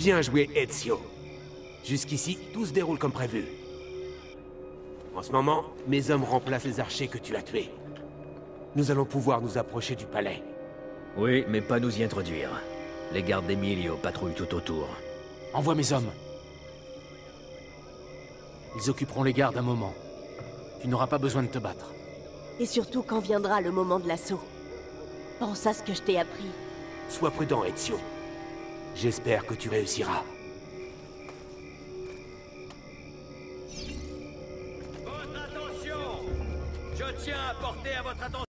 Bien joué, Ezio. Jusqu'ici, tout se déroule comme prévu. En ce moment, mes hommes remplacent les archers que tu as tués. Nous allons pouvoir nous approcher du palais. Oui, mais pas nous y introduire. Les gardes d'Emilio patrouillent tout autour. Envoie mes hommes. Ils occuperont les gardes un moment. Tu n'auras pas besoin de te battre. Et surtout quand viendra le moment de l'assaut? Pense à ce que je t'ai appris. Sois prudent, Ezio. J'espère que tu réussiras. Votre attention Je tiens à porter à votre attention